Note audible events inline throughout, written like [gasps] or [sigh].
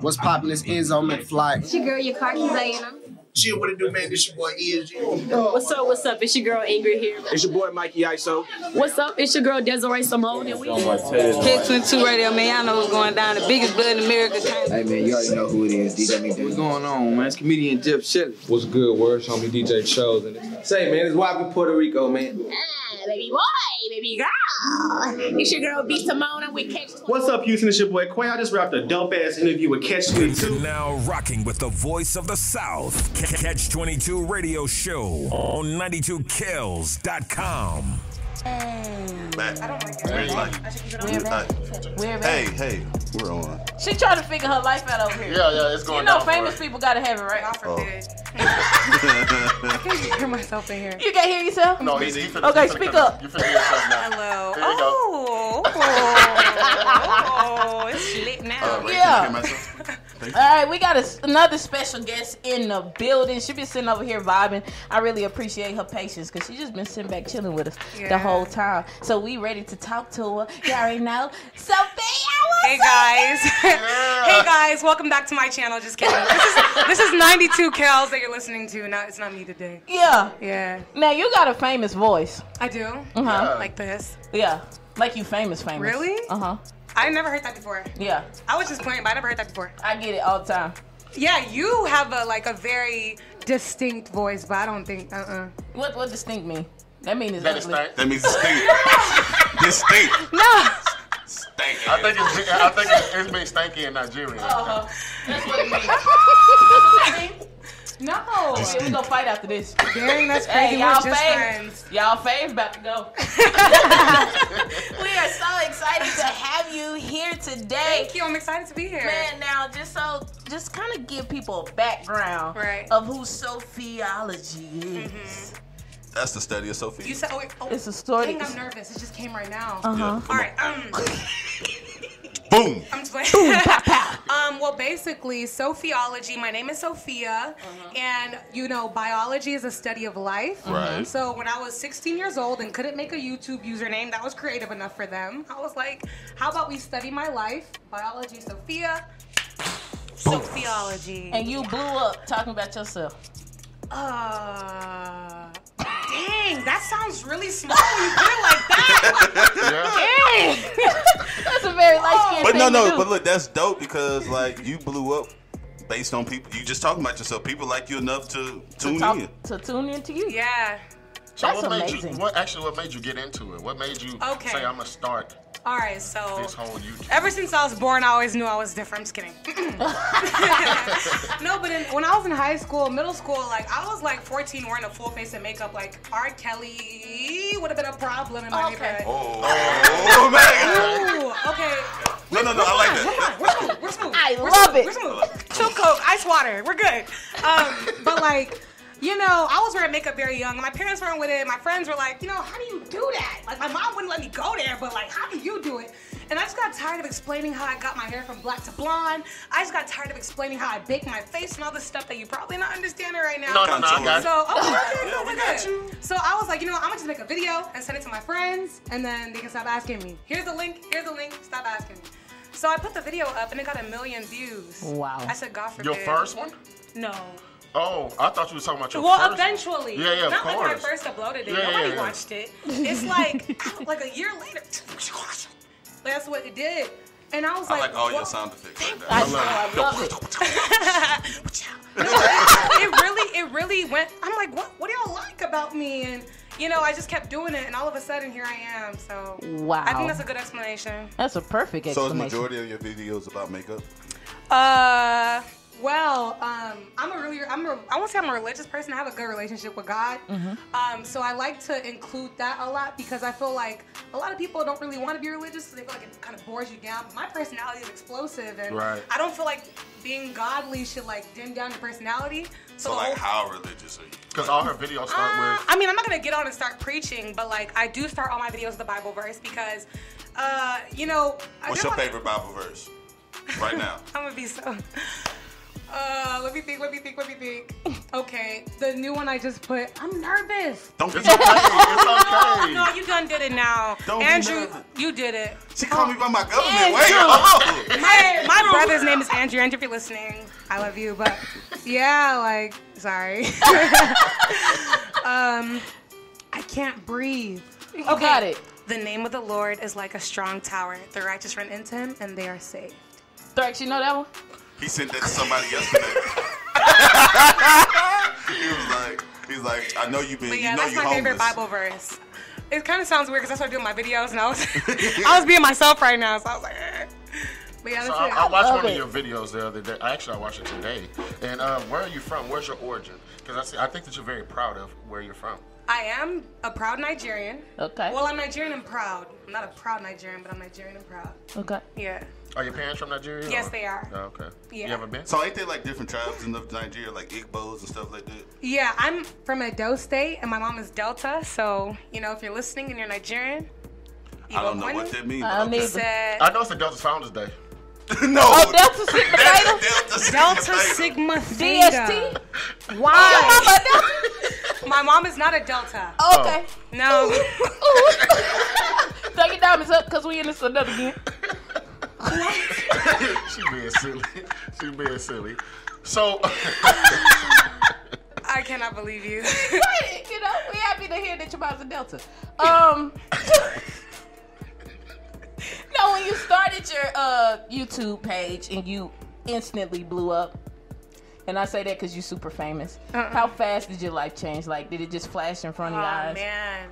What's poppin'? This Enzo McFly. It's your girl, your car keys Diana. Shit, what it do, man? This your boy ESG. What's up? What's up? It's your girl Ingrid here. It's your boy Mikey ISO. What's up? It's your girl Desiree Simone, and we. Hit 22 Radio, man. Y'all know what's going down. The biggest blood in America. Hey man, you already know who it is, DJ McDaniel. What's going on, man? It's comedian Jeff Shelley. What's good, word? Show me DJ Chose. And Say, man, it's Wappy Puerto Rico, man. Baby boy, baby girl. It's your girl B Simone. I'm with Catch. What's up, Houston? It's your boy Quay. I just wrapped a dope ass interview with Catch You're 22. now rocking with the voice of the South. Catch 22 radio show on 92kills.com. Back. Where's life? Hey, hey, we're on. She trying to figure her life out over here. Yeah, yeah, it's going You know, down famous her. people gotta have it, right? Oh. [laughs] [laughs] I can't hear myself in here. You can't hear yourself? no, he's, he's finna, Okay, he's speak up. You finna hear yourself now. Hello. There you go. Oh, [laughs] oh, it's lit now. Uh, Ray, Yeah. can you hear myself? Thank you. All right, we got a, another special guest in the building. She been sitting over here vibing. I really appreciate her patience because she just been sitting back chilling with us the whole time. So we ready to talk to her. You already know, Sophia. what's Hey up? guys. [laughs] hey guys, welcome back to my channel. Just kidding. This is this is 92 Kels that you're listening to. Not it's not me today. Yeah. Yeah, Now you got a famous voice. I do. Uh huh. Like this. Yeah. Like you famous, famous. Really? Uh huh. I never heard that before. Yeah. I was just playing, but I never heard that before. I get it all the time. Yeah, you have a like a very distinct voice, but I don't think. Uh uh What what distinct mean? That mean it's That is ugly. That means distinct. distinct. This stink. No. Stank. I think it's I think it's, it's being stanky in Nigeria. Uh-huh. That's what it means. [laughs] No. Yeah, we gonna fight after this. Dang, that's Hey, crazy. y'all We're just fave, friends. y'all fave about to go. [laughs] [laughs] we are so excited to have you here today. Thank you. I'm excited to be here. Man, now just so just kind of give people a background Right. of who Sophiology is. That's the study of Sophie. You said, oh, wait, oh, It's a story. Dang, I'm nervous. It just came right now. Uh-huh. All right. Um, [laughs] Boom. I'm just playing. [laughs] um, well, basically, Sophiology. My name is Sophia, and you know, biology is a study of life. Right. So when I was 16 years old and couldn't make a YouTube username that was creative enough for them, I was like, "How about we study my life? Biology, Sophia." Sophiology. And you blew up talking about yourself. Uh, dang, that sounds really small when you put it like that. Yeah. [laughs] That's a very light skinned But thing no, to no, do. but look, that's dope because like you blew up based on people. You just talking about yourself. People like you enough to to, tune talk, in. to tune into you. yeah. So That's what made amazing. you? What actually? What made you get into it? What made you Okay. say I'm gonna start All right. So this whole YouTube? Ever since I was born, I always knew I was different. I'm just kidding. [laughs] no, but in, when I was in high school, middle school, like I was like 14 wearing a full face of makeup. Like R. Kelly would have been a problem in my Okay. neighborhood. oh, oh man! Ooh, okay. No, no, no, I like that. We're smooth. We're smooth. I we're love smooth, it. We're smooth. Chill Coke, ice water. We're good. Um, but like, you know, I was wearing makeup very young. My parents weren't with it. My friends were like, you know, how do you do that? Like, my mom wouldn't let me go there, but like, how do you do it? And I just got tired of explaining how I got my hair from black to blonde. I just got tired of explaining how I bake my face and all this stuff that you're probably not understanding right now. No, no, no, I got So, oh, okay, okay, Yeah, good, we good, got you. So I was like, you know what, I'm gonna just make a video and send it to my friends, and then they can stop asking me. Here's the link, here's the link, stop asking me. So I put the video up and it got a million views. Wow. I said, God forbid. Your first one? No. Oh, I thought you were talking about your Well, first. one. eventually. Yeah, yeah, of Not like when I course. first uploaded it. Yeah, yeah, Nobody yeah. watched it. It's like [laughs] like a year later. [laughs] That's what it did. And I was I like, like all your sound effects like that. I, I know, love I it. love it. [laughs] No, it, it really, it really went. I'm like, what? What do y'all like about me? And you know, I just kept doing it, and all of a sudden, here I am. So Wow. I think that's a good explanation. That's a perfect explanation. So is explanation. majority of your videos about makeup? Uh, well, um, I'm a really, I'm a, I won't say I'm a religious person. I have a good relationship with God. Um, so I like to include that a lot because I feel like a lot of people don't really want to be religious. So they feel like it kind of bores you down. But my personality is explosive, and Right. I don't feel like being godly should like dim down your personality. So, So like, how religious are you? Because all her videos start uh, with. I mean, I'm not gonna get on and start preaching, but like I do start all my videos with the Bible verse because, uh, you know. What's did your wanna- favorite Bible verse? Right now. [laughs] I'm gonna be so. Uh, let me think. Let me think. Let me think. Okay, the new one I just put. I'm nervous. Don't be It's okay. It's okay. No, you done did it now. Don't Andrew, you did it. She called me by my government. Andrew. Wait, hello. My, my brother's name is Andrew. Andrew, if you're listening, I love you. But yeah, like, sorry. [laughs] um, I can't breathe. You got it. The name of the Lord is like a strong tower. The righteous run into him and they are saved. Threx, you know that one? He sent that to somebody yesterday. [laughs] he was like, he's like, I know you've been, But yeah, you know that's you my favorite. Bible verse. It kind of sounds weird because I started doing my videos, and I was, [laughs] [laughs] I was being myself right now, so I was like, eh. but yeah, So that's I, it. I watched love one it. of your videos the other day. Actually, I watched it today. And uh, where are you from? Where's your origin? Because I, see- I think that you're very proud of where you're from. I am a proud Nigerian. Okay. Well, I'm Nigerian and proud. I'm not a proud Nigerian, but I'm Nigerian and proud. Okay. Yeah. Are your parents from Nigeria? Yes, or- they are. Oh, okay. Yeah. You ever been? So ain't there like different tribes in the Nigeria, like Igbos and stuff like that? Yeah, I'm from a Edo State, and my mom is Delta. So, you know, if you're listening and you're Nigerian, I don't know what that means. I don't okay. either. said I know it's the Delta's Founders Day. [laughs] no. Oh, Delta Sigma [laughs] Theta? Delta Sigma Theta. DST? Theta. Your Why? Oh, mama a [laughs] My mom is not a Delta. Oh, okay. No. Throw your diamonds up because we in this another again. she being silly. She being silly. So, I cannot believe you. Right, you know, we happy to hear that your mom's a Delta. Um, [laughs] no, when you started your uh YouTube page and you instantly blew up, and I say that because you're super famous. Uh-uh. How fast did your life change? Like, did it just flash in front Oh of your eyes? man,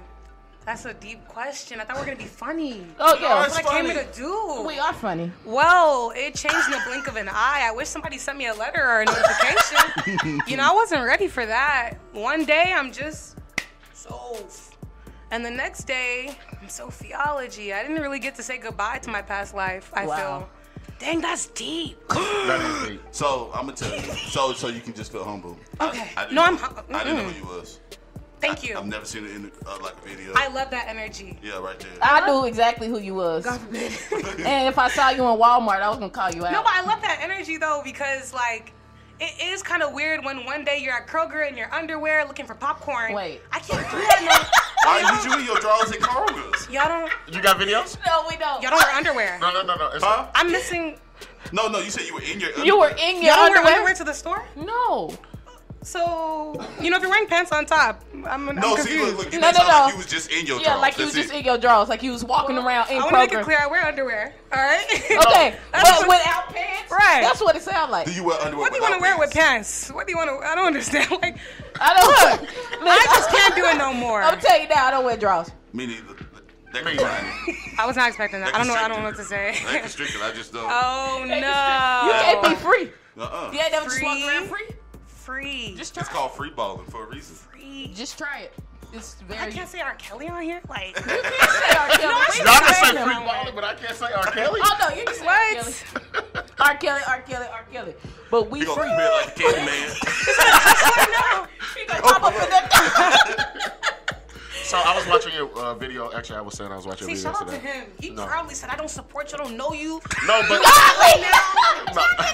that's a deep question. I thought we were gonna be funny. Oh yeah, That's what I came here to do. we are funny. Well, it changed in the blink of an eye. I wish somebody sent me a letter or a notification. [laughs] you know, I wasn't ready for that. One day I'm just so, and the next day I'm Sophiology. I didn't really get to say goodbye to my past life. I Wow. feel. Dang, that's deep. that is [gasps] deep. So I'm gonna tell you. So so you can just feel humble. Okay. I, I didn't No, know, I'm hu- I didn't know who you was. Thank you. I've never seen it in uh, like a video. I love that energy. yeah, right there. I knew exactly who you was. God forbid. [laughs] And if I saw you in Walmart, I was gonna call you out. No, but I love that energy though because like it is kind of weird when one day you're at Kroger in your underwear looking for popcorn. Wait. I can't do that. [laughs] Why did you in your drawers and Kroger's? No, y'all don't. You got videos? no, we don't. Y'all don't wear underwear. No, no, no, no. It's Huh? I'm missing. No, no. You said you were in your. Underwear. You were in your Y'all don't wear underwear. underwear to the store. No. So you know if you're wearing pants on top, I'm, I'm No, see, look, look. You No, no, no. like you was just in your Yeah, drawers. like you was just it. in your drawers, like you was walking around in I want to make it clear I wear underwear. All right. [laughs] Okay, [laughs] That's but what- without pants, Right. That's what it sounds like. Do you wear underwear? What do you want to wear with pants? What do you want to? I don't understand. [laughs] Like, I don't. I just can't do it no more. I'm tell you now, I don't wear drawers. Me neither. That can I was not expecting that. I don't know. I don't know what to say. That constricted. I just don't. Uh, oh no. You can't be free. Uh-uh. You ain't never just walk Free? around free. Free. Just try. It's called free balling for a reason. free. Just try it. It's I can't say R. Kelly on here. Like, you can't Say R. [laughs] Kelly. I We should Y'all can can say him. free balling, but I can't say R. Oh, Kelly. Oh no, you can say What? R. Kelly. R. Kelly, R. Kelly, R. Kelly. But we You free. gonna keep it like the candy man. [laughs] He gonna oh. pop up in that. [laughs] So I was watching your uh, video. Actually, I was saying I was watching see, a video shout out to yesterday. him. He No. proudly said, "I don't support you. I don't know you." No, but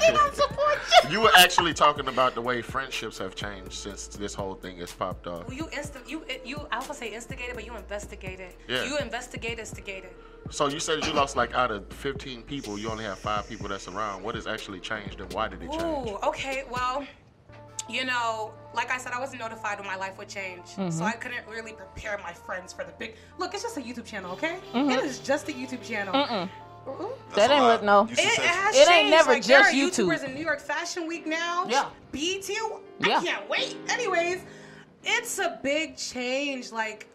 They [laughs] don't support you. you were actually talking about the way friendships have changed since this whole thing has popped off. Well, you insta- you you. I was say instigated, but you investigated. Yeah. You investigate, instigated. So you said that you lost like out of 15 people, you only have five people that's around. What has actually changed and why did it change? Ooh, okay. Well, you know, like I said, I wasn't notified when my life would change, so mm-hmm. I couldn't really prepare my friends for the big. Look, it's just a YouTube channel, okay? Mm-hmm. It is just a YouTube channel. Mm-mm. That ain't what. No. It, it has It ain't never like, just there are YouTube. YouTubers in New York Fashion Week now. Yeah. BET. Yeah. I can't wait. Anyways, it's a big change. Like,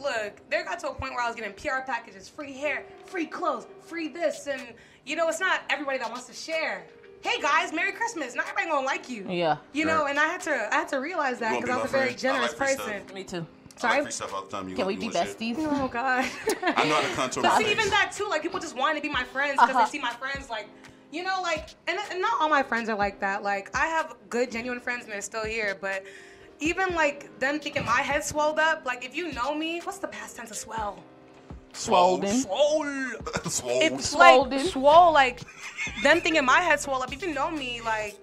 look, there got to a point where I was getting PR packages, free hair, free clothes, free this, and you know, it's not everybody that wants to share. Hey guys, Merry Christmas. Not everybody gonna like you. Yeah. You know, and I had to, I had to realize that You because I was a very friend? Generous like free person. Me too. I Sorry. like stuff all the time. You Can we be want shit? besties? Oh God. I'm not a contour But see, even that too, like people just want to be my friends because Uh-huh. they see my friends, like, you know, like, and, and not all my friends are like that. Like, I have good, genuine friends and they're still here, but even like them thinking my head swelled up, like, if you know me, what's the past tense of swell? Swollen. Swole. [laughs] Swole. It's Swollen. like swole, like [laughs] them thinking my head swole up. If you know me, like,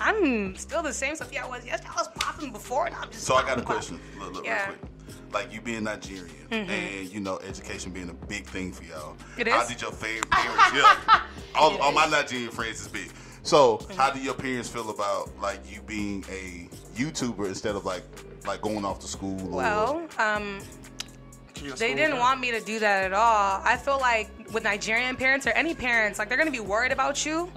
I'm still the same Sophia I was yesterday. I was popping before, and I'm just. So I got a question, look, look, Yeah. real quick. Like you being Nigerian Mhm. and you know education being a big thing for y'all. It How is? did your fa- [laughs] parents? yeah, all, all my Nigerian friends is big. So how do your parents feel about like you being a YouTuber instead of like like going off to school? or- Well, um, She a they didn't want me to do that at all. I feel like with Nigerian parents or any parents, like they're gonna be worried about you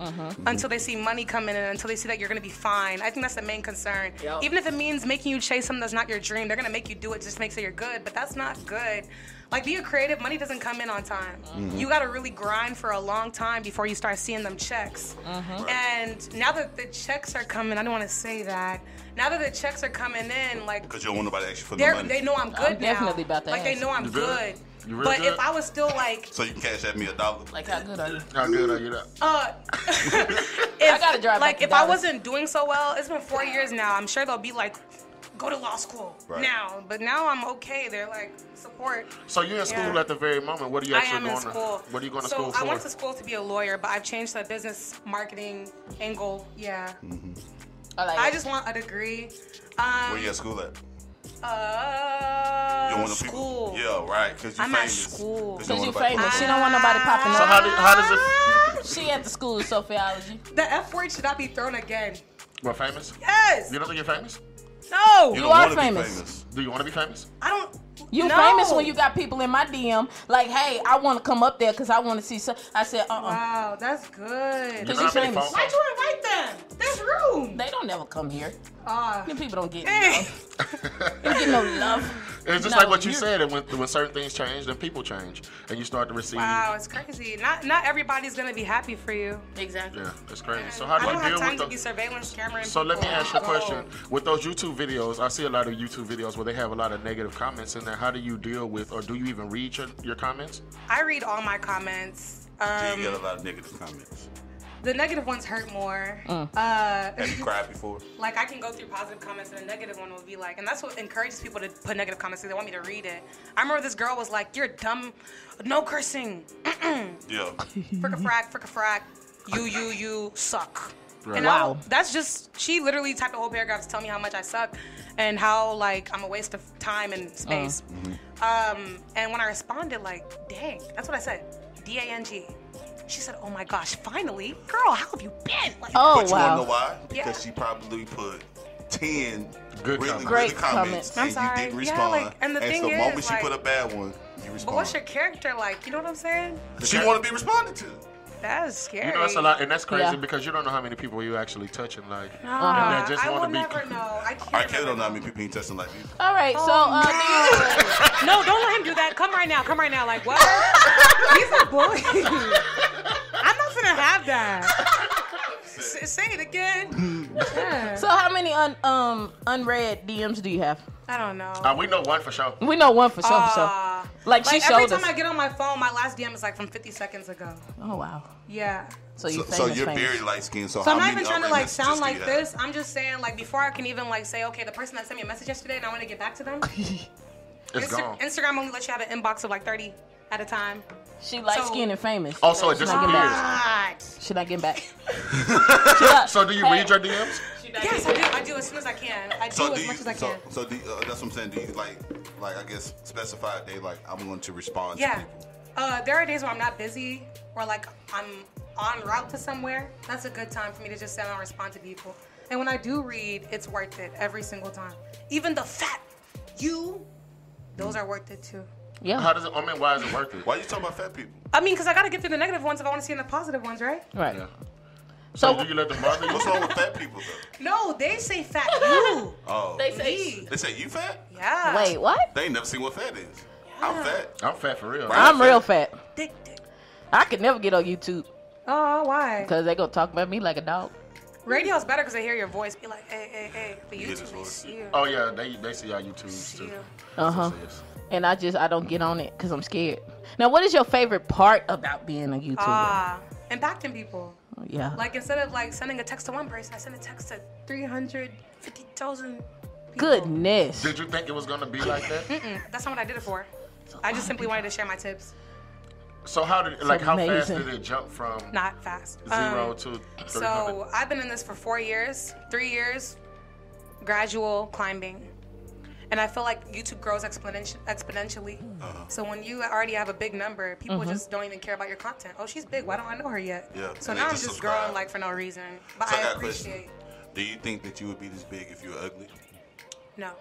until they see money coming in, until they see that you're gonna be fine. I think that's the main concern. Yep. Even if it means making you chase something that's not your dream, they're gonna make you do it just to make sure you're good, but that's not good. Like be a creative, money doesn't come in on time. Mm-hmm. Mhm. You gotta really grind for a long time before you start seeing them checks. Mm-hmm. And now that the checks are coming, I don't want to say that. Now that the checks are coming in, like Because you don't want nobody to ask you for the they're, money. they know I'm good I'm now. definitely about to Like they know I'm You good. Good? You real But good? if I was still like, So you can cash at me a dollar. Like how good are you? How good are you? That? uh, [laughs] if, gotta drive like if to I wasn't doing so well, it's been four years now. I'm sure they'll be like, go to law school Right. now. But now I'm okay. They're like support. So you're in school Yeah. at the very moment. What are you I actually am going in school. to? What are you going to so school for? I went to school to be a lawyer, but I've changed to a business marketing angle. Yeah. I like I just want a degree. Um, Where you at school at? Uh, You want the school. people? Yeah, right. Because you I'm at famous. school. Cause Cause you want nobody- famous. She don't want nobody popping So up. how, do, how does it? [laughs] She at the school of Sophiology. The F word should not be thrown again. What famous? Yes. You don't think you're famous? No. You don't are wanna famous. Do you want to be famous? I don't. You No. famous when you got people in my DM like, hey, I want to come up there because I want to see. So I said, uh, uh Wow, that's good. Cause you're famous. Why'd you invite them? There's room. They don't never come here. Ah. Them people don't get Hey. love. [laughs] They don't get no love. It's just No, like what you said. And when, when certain things change, then people change, and you start to receive. Wow, it's crazy. Not not everybody's gonna be happy for you. Exactly. Yeah, it's crazy. So how do I you don't have deal time with to the? be surveillance camera. So let me ask you a question. With those YouTube videos, I see a lot of YouTube videos where they have a lot of negative comments in there. How do you deal with, or do you even read your, your comments? I read all my comments. Do Um, you get a lot of negative comments? The negative ones hurt more. Mm. Uh, Have you [laughs] cried before? like I can go through positive comments and a negative one will be like, and that's what encourages people to put negative comments. Because they want me to read it. I remember this girl was like, "You're dumb, no cursing, Yeah. [laughs] fricka frack, fricka frack, you you you suck." Right. And Wow. I, that's just she literally typed a whole paragraph to tell me how much I suck and how like I'm a waste of time and space. Um, and when I responded, like, dang, that's what I said, D A N G. She said, "Oh my gosh, finally, girl, how have you been?" Like, Oh but you wow. wanna know why? Yeah. Because she probably put ten Good really comments. Great good comments, comments. I'm and sorry. you didn't Yeah, respond. like, and the thing the is, moment she like- put a bad one, you But respond. what's your character like? You know what I'm saying? she want to be responded to. That's scary. You know, that's a lot, and that's crazy Yeah. because you don't know how many people you actually touching. Like, Nah, and they just I want will be. never know. I can't. I can't know how many people ain't testing like you. All right. So Oh, uh, do you- [laughs] no, don't let him do that. Come right now. Come right now. Like what? [laughs] He's a bully. [laughs] I'm not gonna have that. S- say it again. Yeah. so how many un, um unread DMs do you have? I don't know. Uh, we know one for sure. We know one for sure. for sure. Ah. Like, she like every showed time us. I get on my phone, my last DM is like from 50 seconds ago. Oh wow. Yeah. So you So, famous, so you're famous. very light skinned. So, So how I'm not many even trying to like messages sound do like you have? this. I'm just saying like before I can even like say okay, the person that sent me a message yesterday and I want to get back to them. [laughs] It's Insta- gone. Instagram only lets you have an inbox of like 30 at a time. She light So- skinned and famous. Oh, so it She not getting back. God. She not getting back. [laughs] Not- So do you Hey. read your DMs? Yes, I do. I do as soon as I can. I do So as do you, much as I so, can. so do you, uh, that's what I'm saying. Do you like, like I guess specify a day like I'm going to respond to Yeah. people? Uh, there are days where I'm not busy or like I'm en route to somewhere. That's a good time for me to just sit down and respond to people. And when I do read, it's worth it every single time. Even the fat you, those are worth it too. Yeah. How does it? I mean, why is it worth it? Why you talking about fat people? I mean, because I gotta get through the negative ones if I want to see the positive ones, right? Right. Yeah. So, So do you let them bother you? What's wrong with fat people though? No, they say fat you. [laughs] Oh, they they, say. Me. say you fat? Yeah. Wait, what? They ain't never seen what fat is. I'm fat. I'm fat for real. Right. I'm real fat. Dick, dick. I could never get on YouTube Oh, why? because they gonna talk about me like a dog. Radio's better because they hear your voice. Be like, hey, hey, hey. But hear his YouTube, they voice. see you. Oh yeah, they they see our YouTubes See too. you. Uh huh. Yes. And I just I don't get on it because I'm scared. Now, what is your favorite part about being a YouTuber? Ah, impacting people. yeah. Like instead of like sending a text to one person, I send a text to 350,000. Goodness. Did you think it was gonna be like that? Mm-mm, that's not what I did it for. I just simply wanted to share my tips. So how did like how fast did it jump from Not fast. zero Um, to 300? So I've been in this for four years, three years, gradual climbing. And I feel like YouTube grows exponenti- exponentially. Uh-huh. So when you already have a big number, people Mhm. just don't even care about your content. Oh, she's big. Why don't I know her yet? Yeah, So and they now I'm just just subscribe. growing like for no reason. But So I I got a question. appreciate. Do you think that you would be this big if you were ugly? No.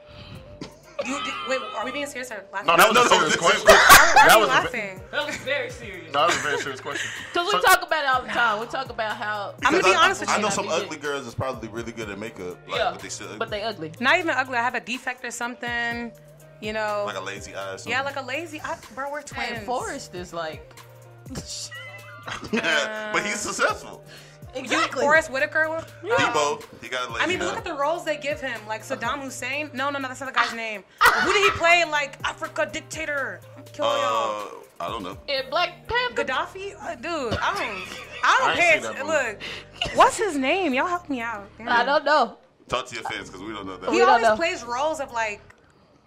You, did, wait, are we being serious or laughing? No, that was No, a no, serious no, question. Why are that you was a, laughing? That was very serious. no, that was a very serious question. [laughs] Because we talk about it all the time. We talk about how. I'm gonna be I- honest with you. I know some be big. ugly girls that's probably really good at makeup, like, Yeah, but they still ugly. But they ugly. Not even ugly. I have a defect or something. You know. like a lazy eye or something. yeah, like a lazy. I, bro, we're twins. And Forest is like. [laughs] [laughs] but he's successful. Exactly. Forest Whitaker. uh, Debo, he got a I mean, but look at the roles they give him. Like Saddam Hussein. No, no, no, that's not the guy's name. Who did he play? Like Africa dictator. Kill y'all. Uh, I don't know. In Black Panther. Gaddafi, uh, dude. I don't. I I don't ain't pay seen that attention. movie. Look, what's his name? Y'all help me out. Damn. I don't know. Talk to your fans because we don't know that. He don't always plays roles of like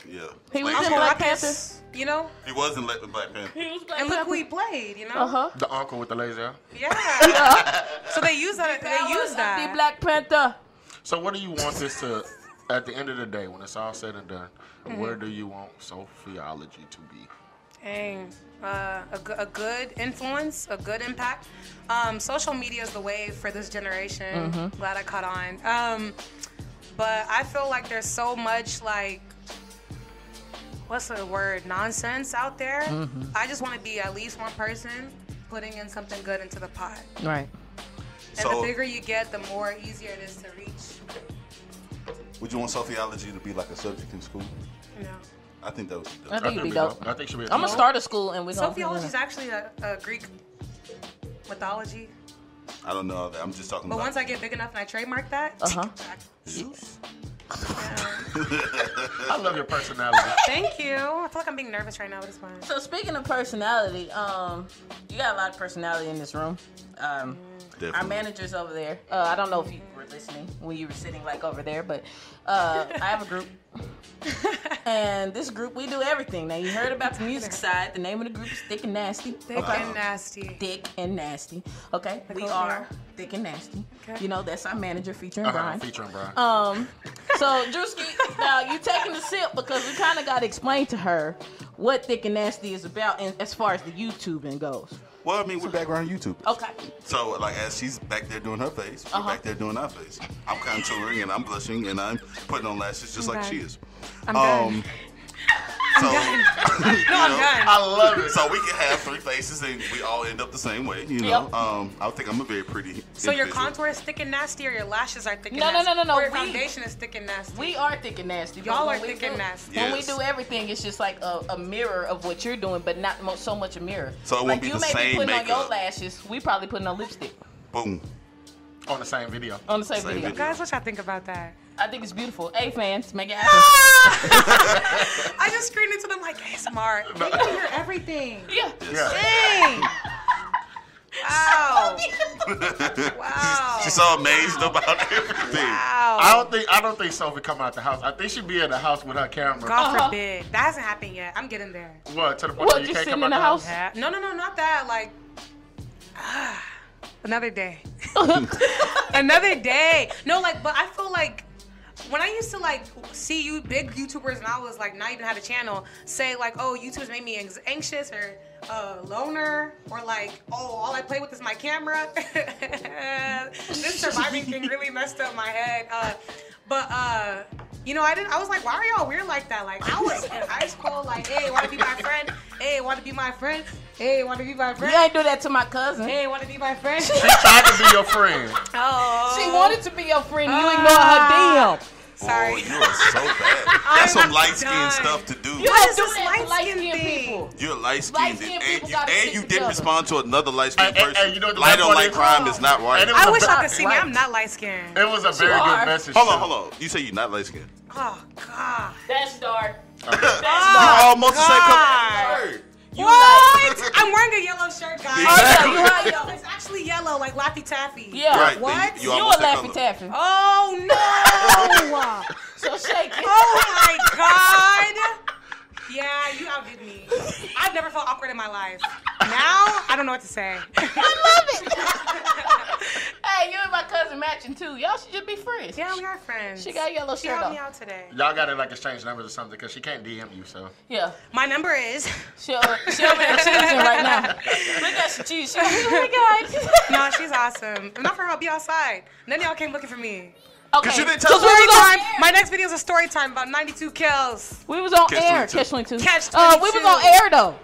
Yeah. He was Lazy in. Black Ruckus, You know. He was in Black Panther. He was Black And look who he played. You know. Uh huh. The uncle with the laser. eye. Yeah. [laughs] so they use that. They use that. The that. Black Panther. So what do you want this to? At the end of the day, when it's all said and done, Mm-hmm. where do you want Sophiology to be? Dang. Uh, a, a good influence, a good impact. Um, social media is the wave for this generation. Mhm. Glad I caught on. Um, but I feel like there's so much like, what's the word, nonsense out there. Mhm. I just want to be at least one person putting in something good into the pot. Right. And So- the bigger you get, the more easier it is to reach. Would you want Sophiology to be like a subject in school? No. I think that would be dope. I think it'd be dope. I think she'll be. I'm gonna start a school and we're gonna. Sophiology is actually a, a Greek mythology. I don't know. that. I'm just talking But about. once I get big enough and I trademark that, Uh-huh. [laughs] Zeus. I love your personality. Thank you. I feel like I'm being nervous right now, but it's fine. So speaking of personality, um, you got a lot of personality in this room. Um, our managers over there. Uh, I don't know if you were listening when you were sitting like over there, but uh, I have a group. [laughs] and this group, we do everything. Now you heard about the music side. The name of the group is Thick and Nasty. Thick and nasty. Thick and Nasty. Okay, we are Mayer. Thick and Nasty. Okay. You know that's our manager featuring Uh-huh, Brian. featuring Brian. Um, so [laughs] Drewski, now you taking the sip because we kind of got to explain to her what Thick and Nasty is about, and as far as the YouTubing goes. Well, I mean, we're background YouTube. Okay. So, like, as she's back there doing her face, we're Uh-huh. back there doing our face. I'm contouring and I'm blushing and I'm putting on lashes just I'm like she is. I'm done. So, [laughs] No, I'm done. I love it. So we can have three faces and we all end up the same way, you know. Yep. Um, I think I'm a very pretty. So your contour is thick and nasty, or your lashes are thick and No, no, nasty? no, no, no, Or your we- foundation is thick and nasty. We are thick and nasty. Y'all are thick do- and nasty. When we do everything, it's just like a, a mirror of what you're doing, but not so much a mirror. So it won't like be you may be putting on your lashes. We probably putting on lipstick Boom. On the same video. on the same, Same video. video. Guys, what y'all think about that? I think it's beautiful. A fans, make it happen. [laughs] I just screamed into them like, hey, smart. They can hear everything. yeah. Yeah. Dang. Wow. Wow. She's so amazed about everything. Wow. I don't think I don't think Sophie come out the house. I think she'd be in the house with her camera. God Uh-huh. forbid. That hasn't happened yet. I'm getting there. What to the point What, where you can't come in out the house? house? No, no, no, not that. Like, [sighs] another day. [laughs] [laughs] another day. No, like, but I feel like when I used to like see you big YouTubers and I was like not even had a channel say like, oh, YouTubers made me anxious or uh, loner or like, oh, all I play with is my camera. [laughs] this surviving thing really messed up my head. Uh, but uh, you know, I didn't. I was like, why are y'all weird like that? Like, I was in high school, like, hey, want to be my friend? Hey, want to be my friend? Hey, want to be my friend? You ain't do that to my cousin. Hey, want to be my friend? She tried to be your friend. [laughs] oh, She wanted to be your friend. You Ah. ignored her DM. Sorry. Oh, you are so [laughs] bad. That's some I'm light skinned done. stuff to do. You What don't is do this that to light-skinned light-skinned people. You're light skinned Light-skinned and, you, and you didn't respond to another light skinned And- and- person. and you know light on light is- crime is not right. I wish I could see me. I'm not light skinned. It was a very good message. Hold on, hold on. You say you're not light skinned. Oh God. That's dark. Oh, you almost the same God. color. You What? I'm wearing a yellow shirt, guys. Exactly. Yeah, you are It's actually yellow, like Laffy Taffy. Yeah. Right. What? You, You, you a Laffy. Taffy. Oh no! [laughs] So shake it. oh my God! Yeah, you outdid me. I've never felt awkward in my life. Now I don't know what to say. [laughs] Hey, you and my cousin matching too. Y'all should just be friends. Yeah, we are friends. She got yellow She shirt helped on. me out today. Y'all got to like exchange numbers or something because she can't DM you. So Yeah. My number is. [laughs] She, uh, she over there choosing right now. Look at she cheese. She, [laughs] oh my god. No, she's awesome. If not for her, I'll be outside. And then y'all came looking for me. Okay. Cause you didn't So tell story us. time. My next video is a story time about 92 kills. We was on Catch air. 22. Catch 22. Catch Uh, we was on air though.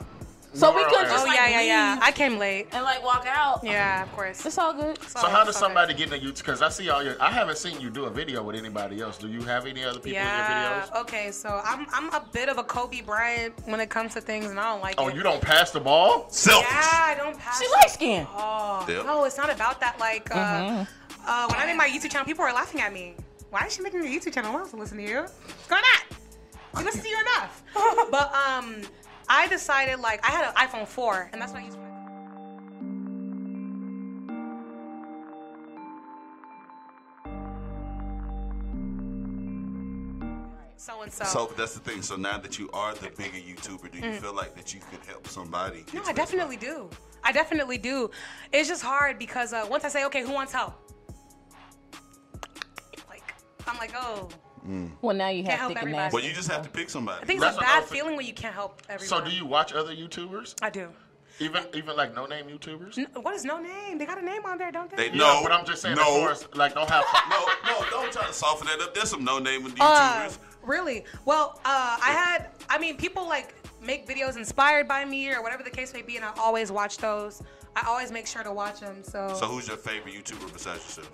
So we we're could just Oh air. yeah, like yeah, yeah. I came late. and like walk out. Yeah, of course. It's all good. It's so all- how does somebody good. get into YouTube? Because I see all your. I haven't seen you do a video with anybody else. Do you have any other people in your Yeah. videos? Okay, so I'm I'm a bit of a Kobe Bryant when it comes to things, and I don't like Oh, it. you don't pass the ball? Selfish. Yeah, I don't pass. She it. light skin. Oh Yep. no, it's not about that. Like, uh, Mhm. uh, when I made my YouTube channel, people were laughing at me. Why is she making a YouTube channel? I want to listen to you. What's going on? We listen to you enough. [laughs] but um, I decided like I had an iPhone 4, and that's what I used. So so. So that's the thing. So now that you are the bigger YouTuber, do you feel like that you could help somebody? Mm. No, I definitely do. I definitely do. It's just hard because uh, once I say, okay, who wants help? Like, I'm like, oh. Well, now you Can't have help thick and everybody. spot? Well, you just have to pick somebody. I think That's it's a bad was feeling when you can't help everyone. So do you watch other YouTubers? I do. Even even like no name YouTubers? N- What is no name? They got a name on there, don't they? They Yeah, no, but I'm just saying, no, as far like don't have. [laughs] no, no. Don't try to soften that up. There's some no-name YouTubers. Uh, really? Well, uh, I had. I mean, people like make videos inspired by me or whatever the case may be, and I always watch those. I always make sure to watch them. So, so who's your favorite YouTuber besides yourself?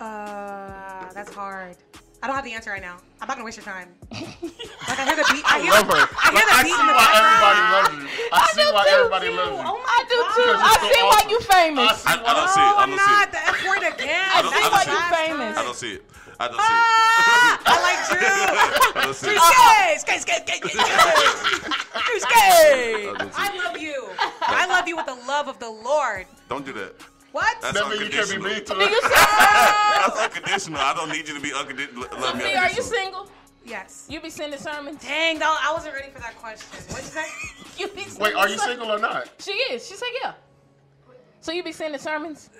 uh, that's hard. I don't have the answer right now. I'm not gonna waste your time. [laughs] like I hear the beat. I, I hear love her. I hear the I beat see why everybody loves you. I see why everybody loves you. Oh my I do too. I Because see you're why so you famous. I see I, I don't No, see it. I I'm don't not. The F word again. I don't- That's I don't the see it. last famous. I don't see it. I don't see Ah, I like [laughs] Drew. I don't see it. Skate, skate, skate, skate, skate. [laughs] Skate. I don't I love you. I love you with the love of the Lord. Don't do that. What? That's That means you can be unconditional. mean to [laughs] Do you her. That's unconditional. I don't need you to be unconditional. Love me are you single? Yes. You be sending sermons? Dang, no, I wasn't ready for that question. What'd you say? [laughs] You be sending Wait, are you sermons? single or not? She is. She said yeah. So you be sending sermons?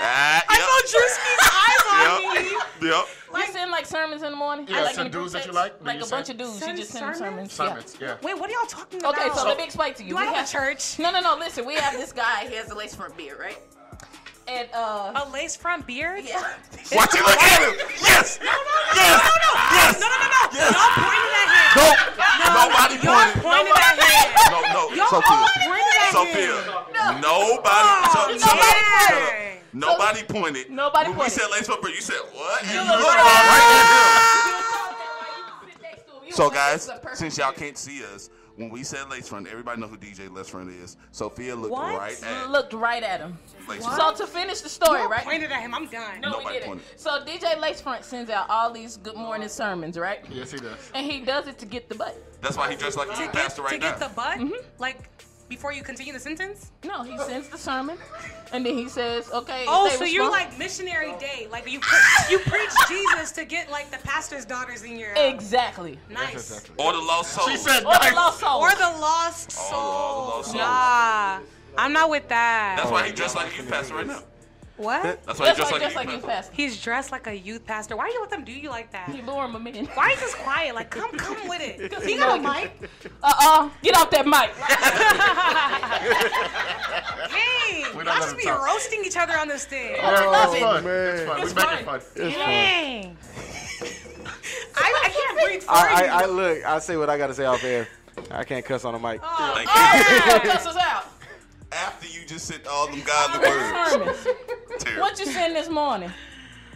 Ah, I saw Drewski's eyes on me. yep. Yep. you send like sermons in the morning? Yeah, like some in the group dudes that you like? Like you a send- bunch of dudes. Send you just send sermons? sermons? Summits, yeah. Wait, what are y'all talking about? Okay, so, let me explain to you. Do We I have have a church? No, no, no. Listen, we have this guy. He has a lace front beard, right? And uh, A lace front beard? yeah. [laughs] Watch it. Look at him. Yes. No. Yes. Yes. No, no, no, no. Y'all pointed at him. No. Nobody Y'all pointed. pointed at him. No, no. Y'all Sophia. pointed at Sophia. him. Nobody. Oh, so- so- dang. Nobody pointed. Nobody when pointed. we said lace front, you said what? And you look looked right right at [laughs] him. So guys, since y'all can't see us, when we said lace front, everybody know who DJ Lace Front is. Sophia looked What? right at looked right at him. Lace So to finish the story, Y'all right? pointed at him. I'm done. No, Nobody we didn't. pointed. So DJ Lacefront sends out all these good morning sermons, right? Yes, he does. And he does it to get the butt. That's why he dressed like a To right get, pastor to get the butt? Mm-hmm. Like, before you continue the sentence? No, he sends the sermon, and then he says, "Okay." Oh, so you're respond- like missionary day. Like, you pre- you preach Jesus to get, like, the pastor's daughters in your... uh, exactly. Nice. Or the lost soul. She said Or the lost soul. Or the lost soul. all the lost souls. Nah, I'm not with that. That's why he dressed like a pastor right now. What? That's why he That's dressed why like, just a youth you pastor. pastor. He's dressed like a youth pastor. Why you let them do you like that? He lure him a minute. Why are you just quiet? Like, come, come with it. [laughs] He got a mic? Uh uh Get off that mic. [laughs] Hey, We don't y'all let just him be talk. roasting each other on this thing. Oh, love it's it. fun. It's fun. It's we make fun. it fun. Dang. I, I can't breathe for I, you. I, I look. I say what I gotta say off air. I can't cuss on the mic. Oh, Thank Oh, you. cuss us out. After you just said all them godly words. Sermons. Terrible. What you send this morning?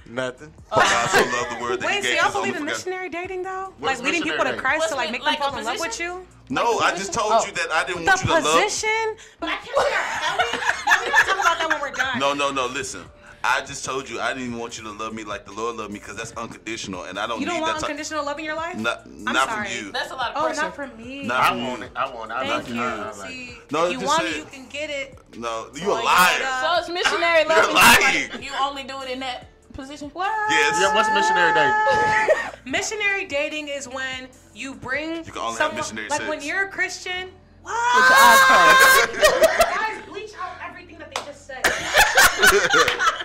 Nothing. Oh, God so love the word that Wait, he so gave y'all his only believe in begotten- missionary dating though? What is like leading people to missionary Christ dating? to like What's make like them a fall in love with position? you? No, I just told Oh. you that I didn't The want you to love. position? But I can't can we? Can we not talk about that when we're done? No, no, no. Listen, I just told you I didn't even want you to love me like the Lord loved me because that's unconditional, and I don't You don't need want that. type- unconditional love in your life? Not, I'm not sorry. from you. That's a lot of pressure. Oh, not from me. Not I want it. I want it. I Thank like you. it. I like it. See, No, if you want say it, it. you can get it. No, you Oh, a liar. So it's missionary love. You're lying. You only do it in that position? What? Yes. Yeah, what's missionary dating? [laughs] Missionary dating is when you bring You can only have someone, missionary like sex. when you're a Christian. With your eyes [laughs] closed. Guys, bleach out everything that they just said. [laughs]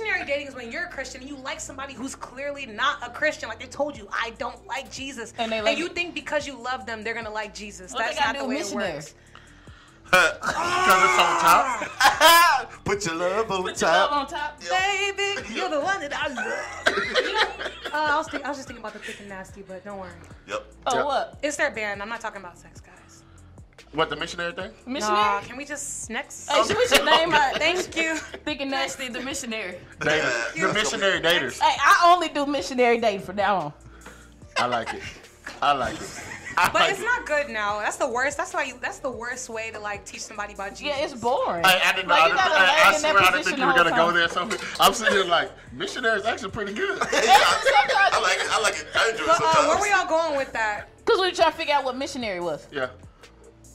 Anyways, missionary dating is when you're a Christian and you like somebody who's clearly not a Christian. Like they told you, I don't like Jesus, And they like and you it. think because you love them, they're gonna like Jesus. What they not do the with way it missionary? works. Because it's on top. [laughs] Put your love on top. Put your love on top. Baby, [laughs] you're the one that I love. uh, I, was think, I was just thinking about the thick and nasty, but don't worry. Yep. Oh, Yeah. what? It's their band. I'm not talking about sex, guys. What, the missionary thing? Missionary? Nah, can we just next? Hey, should we should name [laughs] our Thank you. thick and nasty the missionary? Daters. The missionary daters. Hey, I only do missionary dating from now on. I like it. I like it. I But like it's it. not good now. That's the worst. That's why you. That's the worst way to like teach somebody about Jesus. Yeah, it's boring. I, I didn't know. Like, I, didn't, I, I lay in that swear I didn't think you were gonna whole go there. So I'm sitting here like missionary is actually pretty good. [laughs] I like it. I like it. I enjoy it But uh, sometimes. where were y'all going with that? Because we were trying to figure out what missionary was. Yeah,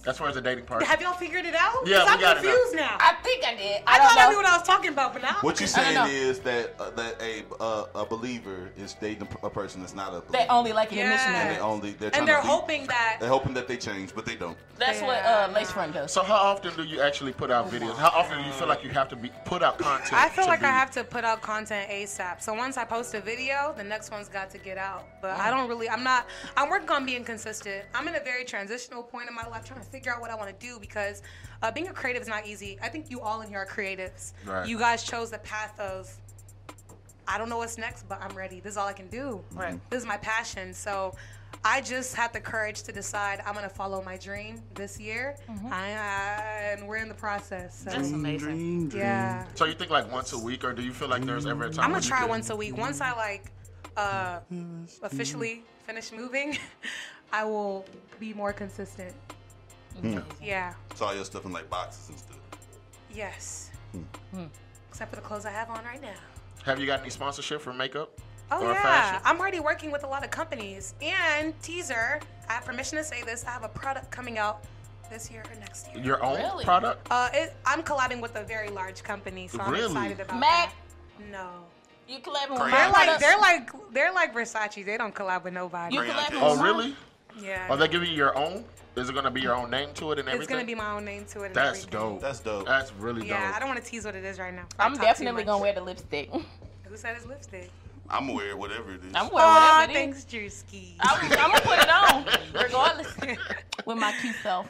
that's where the dating part. Have y'all figured it out? Yeah, 'Cause we I'm got it now. confused now. I think I did. I, I, don't thought I knew what I was talking about, but now What you're saying is that uh, that a uh, a believer is dating a, a person that's not a believer. They only like it in Yeah. and they only they're and they're to be, hoping that they're hoping that they change, but they don't. That's what Yeah. uh, Lace Front does. So how often do you actually put out videos? How often do you feel like you have to be put out content? I feel like be- I have to put out content ASAP. So once I post a video, the next one's got to get out. But Mm. I don't really, I'm not, I'm working on being consistent. I'm in a very transitional point in my life trying to figure out what I want to do because uh, being a creative is not easy. I think you all in here are creatives. Right. You guys chose the path of, I don't know what's next, but I'm ready. This is all I can do. Right. This is my passion. So I just had the courage to decide I'm going to follow my dream this year. I, I, and we're in the process. So. That's amazing. Yeah. So you think like once a week, or do you feel like there's ever a time? I'm gonna you try could- once a week. Once I like uh officially finish moving, [laughs] I will be more consistent. Yeah. It's all your stuff in like boxes and stuff. Yes. Hmm. Except for the clothes I have on right now. Have you got any sponsorship for makeup? Oh Or yeah, fashion? I'm already working with a lot of companies. And teaser, I have permission to say this. I have a product coming out this year or next year. Your own Really? product? Uh, it, I'm collabing with a very large company, so I'm Really? excited about Mac, that. No. you collabing with Crayon They're like they're like they're like Versace. They don't collab with nobody. You Crayon collabing case. with Oh really? Yeah. Are they giving you your own? Is it gonna be your own name to it and everything? It's gonna be my own name to it. And That's everything. dope. That's dope. That's really Yeah, dope. Yeah, I don't want to tease what it is right now. I'm I talk too definitely gonna wear the lipstick. [laughs] Who said it's lipstick? I'm aware of whatever it is. I'm wearing Aw, whatever it is. thanks, Drewski. I'm, I'm gonna put it on [laughs] regardless with my cute self.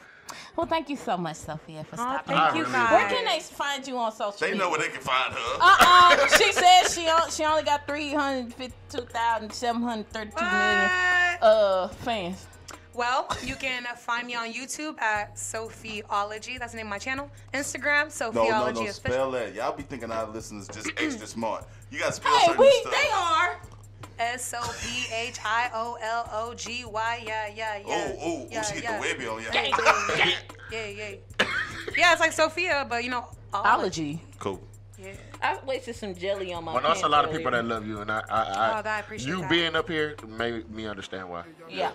Well, thank you so much, Sophia, for Aw, stopping. thank I you really guys. Where can they find you on social media? they media? know where they can find her. Uh-uh. [laughs] she said she on, she only got 352,732 million What? uh fans. Well, you can find me on YouTube at Sophiology. That's the name of my channel. Instagram, no, Sophiology no, no. official. Spell that. Y'all be thinking our listeners just extra smart. You got to spell Hey, certain we stuff. they are. S O P H I O L O G Y. Yeah, yeah, yeah. Oh, oh, oh yeah, oh, she get yeah. the webby on you. Yeah, yeah, yeah, yeah. Yeah, it's like Sophia, but you know, ology. Ology. Cool. Yeah. I wasted some jelly on my. Well, that's a pants lot of people that love you, and I, I, I, Oh, I appreciate you that. being up here made me understand why. Yeah.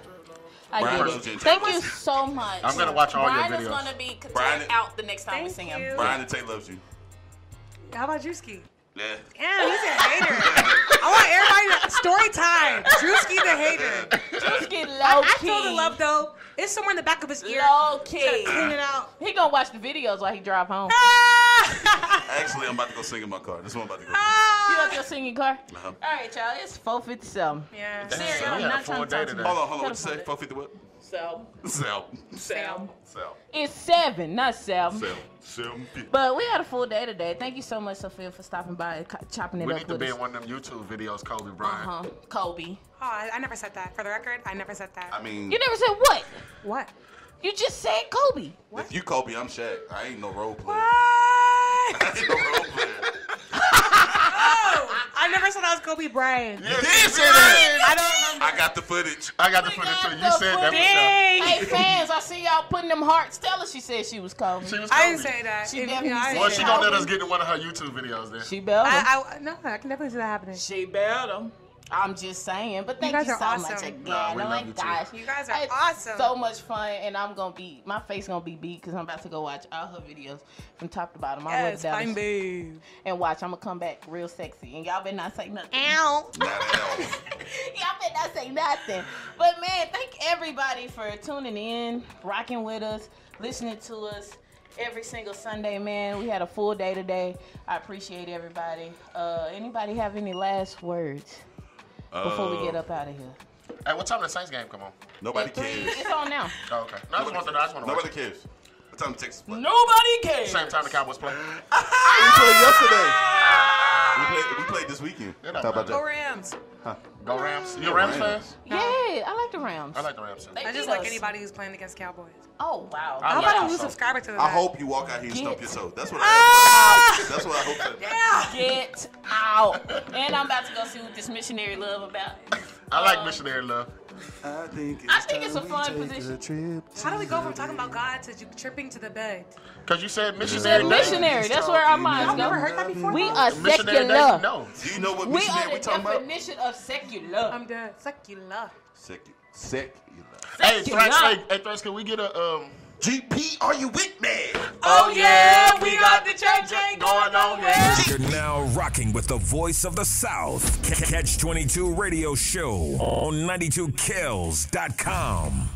I Brian get it. Thank you so much. I'm gonna watch all your videos. Brian is videos. gonna be Brian- out the next time we see him. you. Brian and Tate loves you. How about Drewski? Yeah. Damn, he's a hater. I want everybody to story time. Drewski the hater. Just get low I, I key. feel the love though. It's somewhere in the back of his ear. Low Gotta key. Clean it out. He gonna watch the videos while he drive home. Ah! Actually, I'm about to go sing in my car. This is what I'm about to go do. You Ah! up your singing car? Uh-huh. All right, y'all. It's 4:57. Yeah. Siri, so I'm we had a not full trying to day talk to Hold on, hold on. What you say? Four fifty what? So, Sal. Sam. Sal. It's seven, not seven. Sal. Seven fifty. But we had a full day today. Thank you so much, Sophia, for stopping by and chopping it We up need to be us. in one of them YouTube videos, Kobe Bryant. Uh huh. Kobe. Oh, I, I never said that. For the record, I never said that. I mean, You never said what? what? You just said Kobe. if you Kobe, I'm Shaq. I ain't no role player. What? [laughs] I ain't no role player. Oh, [laughs] I never said I was Kobe Bryant. You did say that. I don't remember. I got the footage. I got the footage too. You said that. Dang. Hey fans, I see y'all putting them hearts. Tell her she said she was Kobe. She was I didn't Kobe. say that. She If- definitely I said didn't Well, say she that. gonna let us get in one of her YouTube videos then. She better. I, I, no, I can definitely see that happening. she better. I'm just saying, but thank You you, so are much again. Nah, oh my you too. gosh, You guys are It's awesome. So much fun, and I'm gonna be my face gonna be beat because I'm about to go watch all her videos from top to bottom. all the way to Yes, Dallas. fine babe. And watch, I'm gonna come back real sexy, and y'all better not say nothing. Ow. [laughs] Y'all better not say nothing. But man, thank everybody for tuning in, rocking with us, listening to us every single Sunday, man. We had a full day today. I appreciate everybody. Uh, anybody have any last words before we oh. get up out of here? Hey, what time the Saints game come on? Nobody At three, cares. It's on now. Oh, okay. No, I just want to. I just want to Nobody watch. cares. What time Texas play? Nobody cares. Same time the Cowboys play. Ah! We played yesterday. We played, we played this weekend. Yeah, How about Go that? Rams. Go Rams. You a Rams fan? Yeah, I like the Rams. I like the Rams. too. They I just like anybody who's playing against Cowboys. Oh wow. I How like about a new subscriber to the I hope you walk out here and Get- stump your toe. That's what I That's what I hope. That, Get out. And I'm about to go see what this missionary love about. I like missionary love. I think I think it's a fun position. How do we go from talking about God to you tripping to the bed? Cause you said Said missionary. name. missionary. That's where our minds Y'all go. never heard that before? We are Missionary name? secular. No. Do you know what We missionary are we the talking about? definition of secular. I'm dead. Secular. Sick. Sick. Hey, Thrax, hey, hey, Thrax, can we get a um? GP, are you with me? Oh yeah, we got the church ain't going on here. You're now rocking with the voice of the South. Catch 22 radio show on 92kills.com.